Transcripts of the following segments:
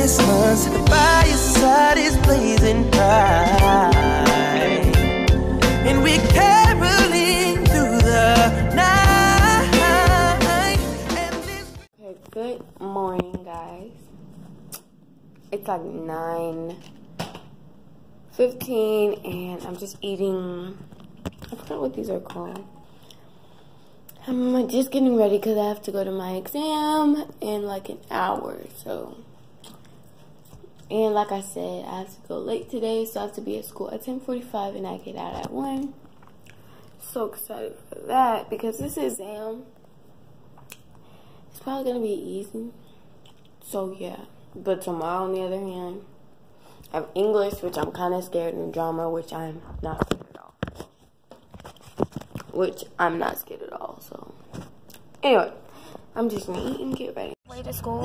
Christmas is blazing and we're caroling through the night. Okay, good morning, guys. It's like 9 15, and I'm just eating. I forgot what these are called. I'm just getting ready because I have to go to my exam in like an hour. So, and like I said, I have to go late today, so I have to be at school at 10:45, and I get out at one. So excited for that because this exam it's probably gonna be easy. So yeah. But tomorrow on the other hand, I have English, which I'm kinda scared, and drama, which I'm not scared at all. Which I'm not scared at all, so anyway. I'm just gonna eat and get ready. To school.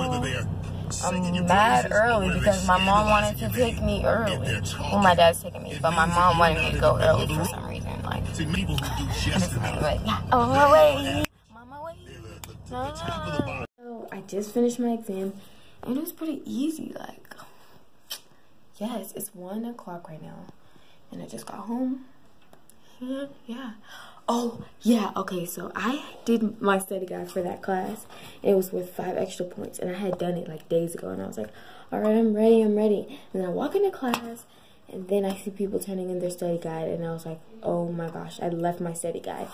I'm mad early because my mom wanted to take me early. Well, my dad's taking me, but my mom wanted me to go early for some reason. Like, like on my way, my way. No, no, no. So I just finished my exam, and it was pretty easy. Like, yes, it's one o'clock right now, and I just got home. Yeah. Oh, yeah. Okay, so I did my study guide for that class. It was with five extra points, and I had done it like days ago. And I was like, all right, I'm ready, I'm ready. And I walk into class, and then I see people turning in their study guide, and I was like, oh my gosh, I left my study guide.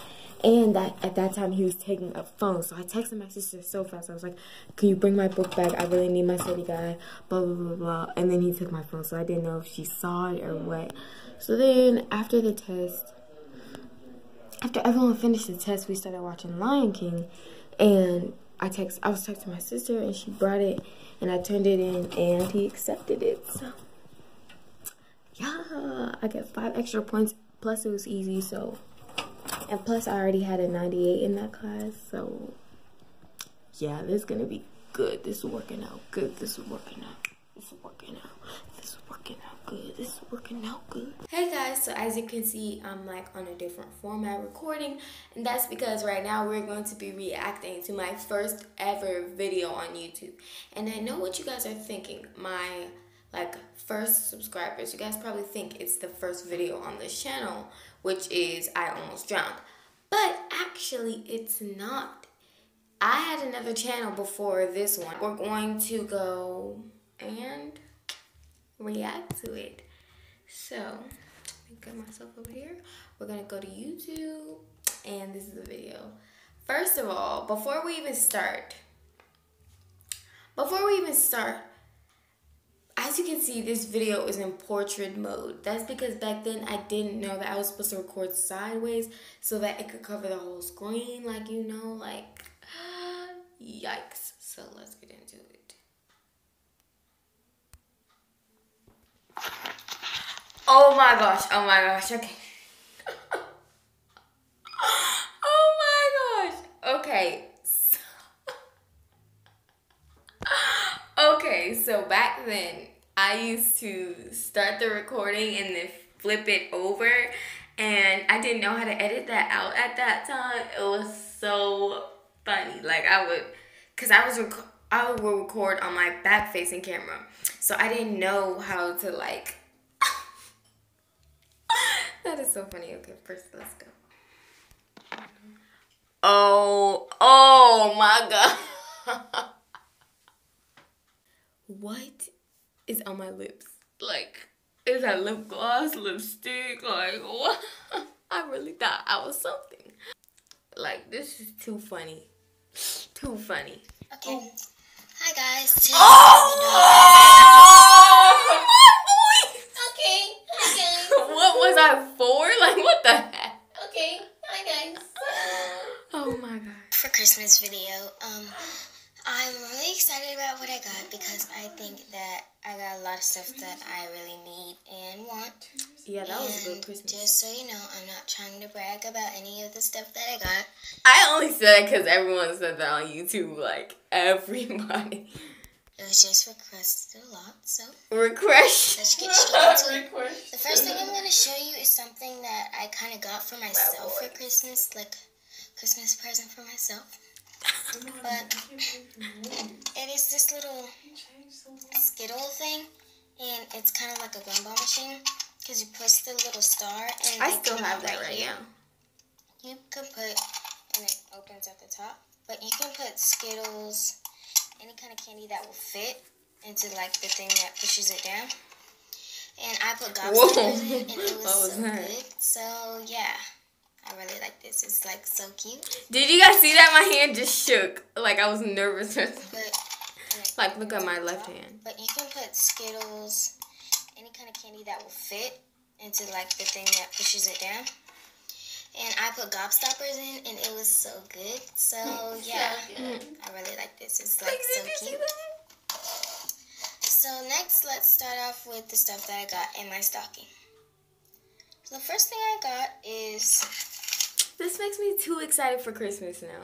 And that at that time, he was taking a phone. So I texted my sister so fast. I was like, can you bring my book back? I really need my study guide, blah, blah, blah, blah. And then he took my phone, so I didn't know if she saw it or what. So then after the test, after everyone finished the test, we started watching Lion King, and I text. I was texting my sister, and she brought it, and I turned it in, and he accepted it. So, yeah, I get five extra points. Plus, it was easy. So, and plus, I already had a 98 in that class. So, yeah, this is gonna be good. This is working out good. This is working out. This is working out. This is working out good. This is working out good. Hey guys, so as you can see, I'm like on a different format recording, and that's because right now we're going to be reacting to my first ever video on YouTube. And I know what you guys are thinking. My like first subscribers, you guys probably think it's the first video on this channel, which is I almost drowned. But actually, it's not. I had another channel before this one. We're going to go and react to it. So, me get myself over here. We're gonna go to YouTube, and this is the video. First of all, before we even start, before we even start, as you can see, this video is in portrait mode. That's because back then I didn't know that I was supposed to record sideways so that it could cover the whole screen, like you know, like yikes. So let's get into it. Oh my gosh, oh my gosh, okay. oh my gosh. Okay. So, okay, so back then I used to start the recording and then flip it over and I didn't know how to edit that out at that time. It was so funny. Like I would cuz I was rec- I will record on my back facing camera. So I didn't know how to like that is so funny. Okay, first let's go. Oh, oh my god. what is on my lips? Like, is that lip gloss, lipstick? Like, what? I really thought I was something. Like, this is too funny. Too funny. Okay. Oh. Hi guys. Today Oh! My voice! Okay. Hi guys. What was I for? Like, what the heck? Okay. Hi guys. Oh my god. For Christmas video, um, I'm really excited about what I got because I think that I got a lot of stuff that I really need and want. Yeah, that was a good And Christmas. Just so you know, I'm not trying to brag about any of the stuff that I got. I only said it because everyone said that on YouTube. Like, everybody. It was just requested a lot, so Request. let's get straight into it. The first thing I'm going to show you is something that I kind of got for myself for Christmas, like Christmas present for myself. But it is this little Skittle thing, and it's kind of like a gumball machine because you push the little star and I still have that right here. now. You can put, and it opens at the top, but you can put Skittles, any kind of candy that will fit into like the thing that pushes it down. And I put gobstoppers in, and it was, was so that? good. So yeah, I really like this. It's like so cute, Did you guys see that? My hand just shook. Like I was nervous. but and it like look at my left hand. But you can put Skittles, any kind of candy that will fit into like the thing that pushes it down. And I put gobstoppers in, and it was so good. So yeah, I really like this. It's like so cute. So next, let's start off with the stuff that I got in my stocking. So the first thing I got is This makes me too excited for Christmas now.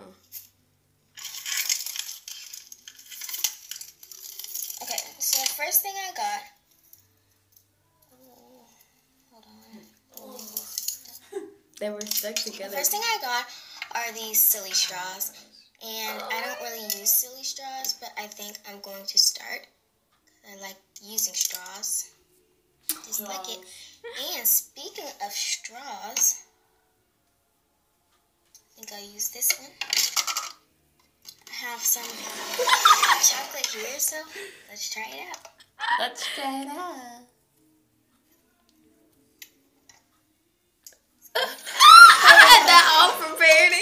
okay. So the first thing I got. Oh, hold on. They were stuck together. The first thing I got are these silly straws. And I don't really use silly straws, but I think I'm going to start. I like using straws. Just like it. And speaking of straws, I think I'll use this one. I have some chocolate here, so let's try it out. Let's try it out. I had that all prepared.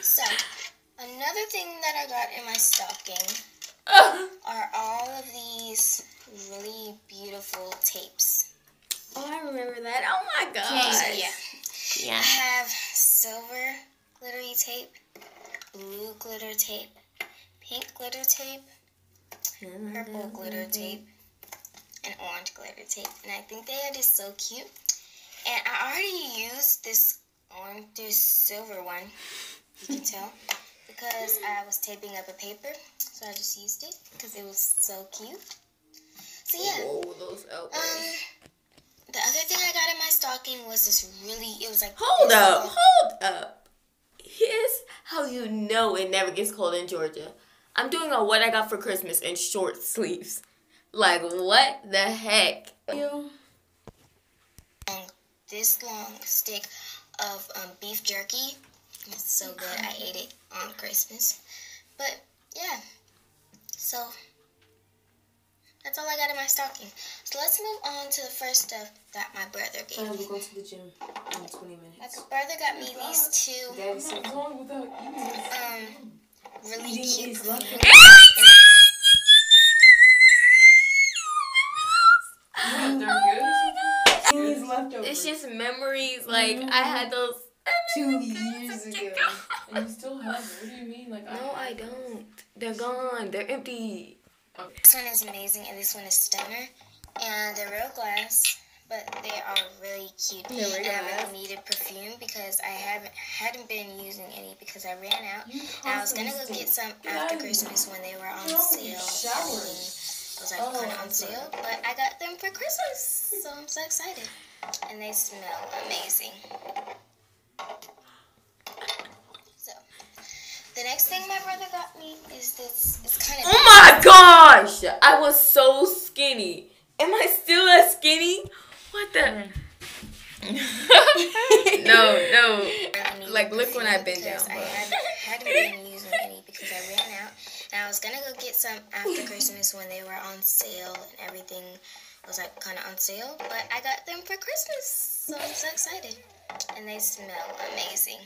So, another thing that I got in my stocking are all of these really beautiful tapes. oh, I remember that. Oh my So, god. yeah. Yeah. I have silver glittery tape, blue glitter tape, pink glitter tape, purple glitter tape, and orange glitter tape. And I think they are just so cute. And I already used this orange, this silver one, you can tell, because I was taping up a paper. So I just used it because it was so cute. So yeah. Whoa, those elbows. Um, the other thing I got in my stocking was this really. It was like hold up, little- hold up. Here's how you know it never gets cold in Georgia. I'm doing a what I got for Christmas in short sleeves. Like what the heck? You. this long stick of um, beef jerky. It's so good. I ate it on Christmas. But yeah, so that's all I got in my stocking. So let's move on to the first stuff that my brother gave me. go to the gym in 20 minutes. My brother got me these two Daddy said, um really Eating cute these perfumes. leftovers. they're good. These leftovers. It's just memories. Like I had those. two years ago. And you still have it. What do you mean? Like, No, I don't. They're gone. They're empty. This one is amazing, and this one is stunner. And they're real glass, but they are really cute. They're real and I really needed perfume because I haven't hadn't been using any because I ran out. And I was gonna go get some after Christmas when they were on sale. It was like Oh, kind of on sale, but I got them for Christmas, so I'm so excited. And they smell amazing. So, the next thing my brother got me is this. It's kind of. Oh my gosh! I was so skinny. Am I still that skinny? What the? Mm-hmm. no, no. Like, look when I perfume bend because down, I bro. hadn't, hadn't been using any because I ran out. And I was gonna go get some after Christmas when they were on sale and everything was like kind of on sale. But I got them for Christmas, so I'm so excited. And they smell amazing.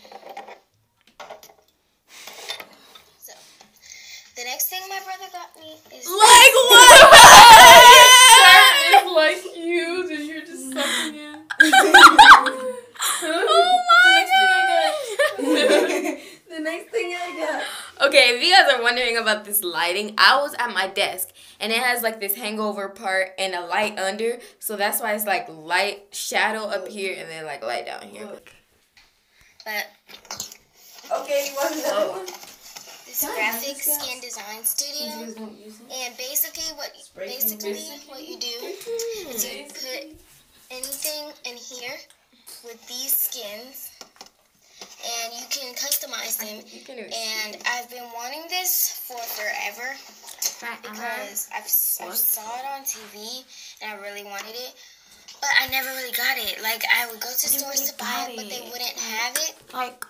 So, the next thing my brother got me is Like what? It's like you, that you're just sucking in. oh my god! the next thing I got. Okay, if you guys are wondering about this lighting, I was at my desk and it has like this hangover part and a light under, so that's why it's like light shadow up here and then like light down here. Look. but Okay, you want another oh. one? Graphic skin design studio. guys won't use it? And basically, what basically what you do is you put anything in here with these skins, and you can customize them. And I've been wanting this for forever. because I've, I saw it on TV and I really wanted it, but I never really got it. Like I would go to stores to buy it, but they wouldn't have it. Like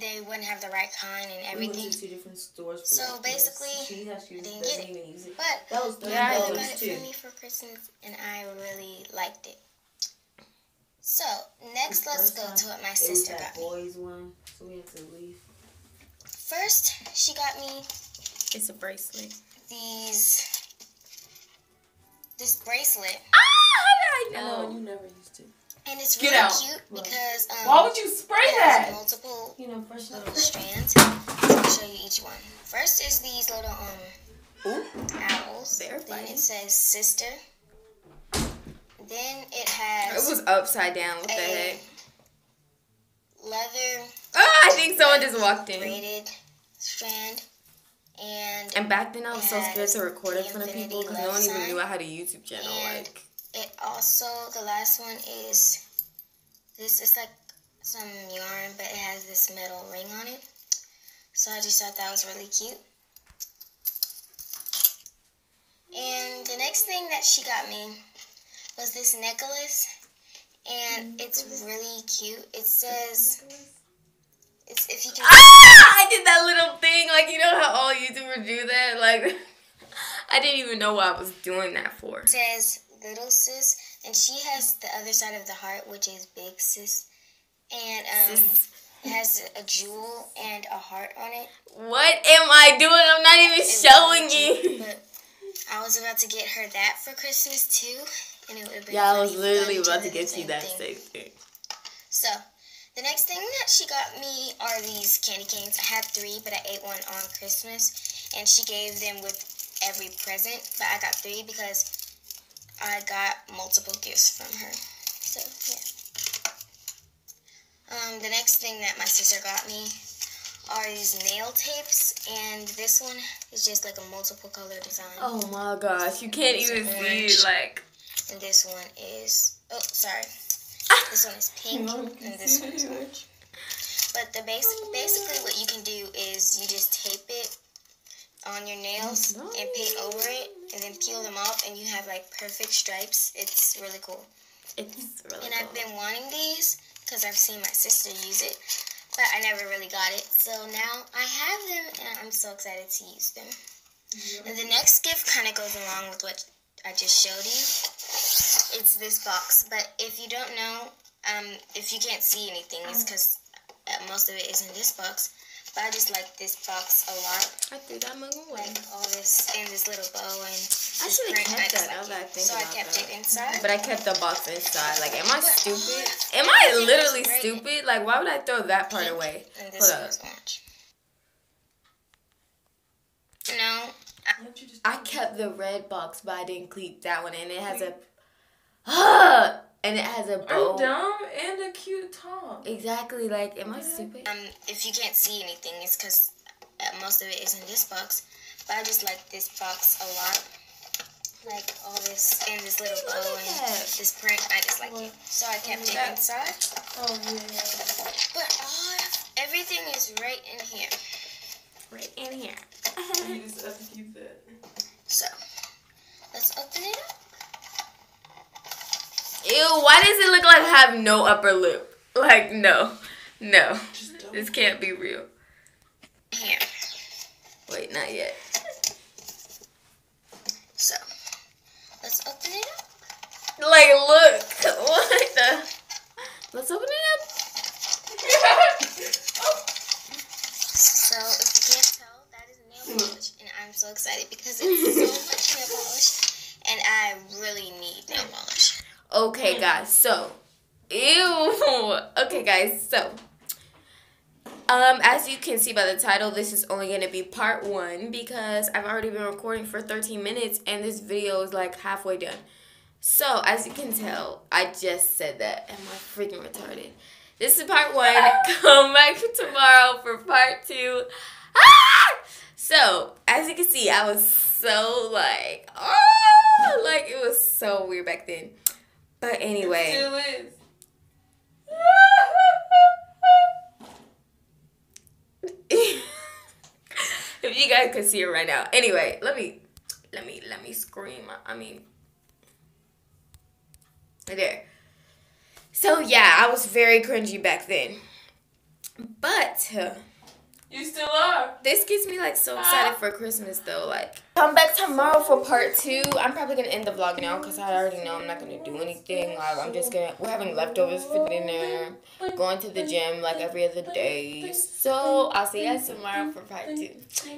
They wouldn't have the right kind and We went everything. to two different stores. For So that, basically, she has used, didn't get it. even use it. But That was thirty Yeah, dollars got it too. for me for Christmas, and I really liked it. So next, let's go to what my It was sister that got me. boys one, so we had to leave. First, she got me it's a bracelet. these this bracelet, Ah, I know. No, you never used it. And it's Get really out. cute because um, Why would you spray it that? multiple You know, fresh little up. strands. So I'll show you each one. First is these little um Ooh. owls. They're then funny. it says sister. Then it has. It was upside down. What the a heck? leather Oh, I think someone just walked in. braided strand, and And back then, I was so scared to record in front of people because no one even knew I had a YouTube channel. Like, it also the last one is this is like some yarn, but it has this metal ring on it. So I just thought that was really cute. And the next thing that she got me was this necklace, and it's really cute. It says, "It's if you can." ah! I did that little thing. Like, you know how all YouTubers do that? Like, I didn't even know what I was doing that for. It says little sis, and she has the other side of the heart, which is big sis, and um, it has a jewel and a heart on it. What am I doing? I'm not even It showing you. But I was about to get her that for Christmas too, and it would have. Yeah, I was literally about to get you that thing. same thing. So, the next thing that she got me are these candy canes. I had three, but I ate one on Christmas, and she gave them with every present. But I got three because I got multiple gifts from her. So, yeah. Um, the next thing that my sister got me are these nail tapes, and this one is just like a multiple color design. Oh my gosh, you can't even see orange. it. Like, And this one is oh sorry. This one is pink and this one is orange. But the basic basically what you can do is you just tape it on your nails and paint over it and then peel them off and you have like perfect stripes. It's really cool. it's really And I've been wanting these because I've seen my sister use it, but I never really got it. So now I have them and I'm so excited to use them. And the next gift kind of goes along with what I just showed you. It's this box, but if you don't know, um, if you can't see anything, it's because most of it is in this box. But I just like this box a lot. I threw that mug away. Like all this and this little bow and I this should have kept just that. Now like that I it. think So I kept that. it inside. But I kept the box inside. Like, am I But uh, stupid? all- Am I literally stupid? Like, why would I throw that part away? And this Hold up. orange. No, Don't you just I kept the red box, but I didn't keep that one, and it has a, ah! And it has a bow. I'm dumb and a cute top. Exactly. Like, am I stupid? um, if you can't see anything, it's because most of it is in this box. But I just like this box a lot. Like all this and this little bow and that. this print, I just like it. So I kept it that- inside. Oh yeah. But all everything is right in here. Right in here. You just have to keep that. So let's open it up. Ew, why does it look like I have no upper lip? Like, no. No. This can't be real. Here. Wait, not yet. So let's open it up. Like, look. What the? Let's open it up. So if you can't tell, that is nail polish, and I'm so excited because it's so much nail polish, and I really need nail polish. Okay, guys. So, ew. Okay, guys. So, um, as you can see by the title, this is only gonna be part one because I've already been recording for 13 minutes and this video is like halfway done. So, as you can tell, I just said that. Am I freaking retarded? This is part one. Come back tomorrow for part two. Ah! So, as you can see, I was so like, oh, like it was so weird back then. But anyway. Still is. if you guys could see it right now. Anyway, let me, let me, let me scream. I mean, there. So yeah, I was very cringy back then. But You still are. this gets me like so excited for Christmas though. Like come back tomorrow for part two. I'm probably gonna end the vlog now because I already know I'm not gonna do anything. Like I'm just gonna we're having leftovers for dinner, going to the gym like every other day. So I'll see you guys tomorrow for part two.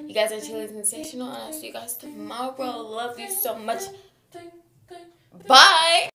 You guys are chilling sensational and I'll see you guys tomorrow. Love you so much. Ding, ding. Bye.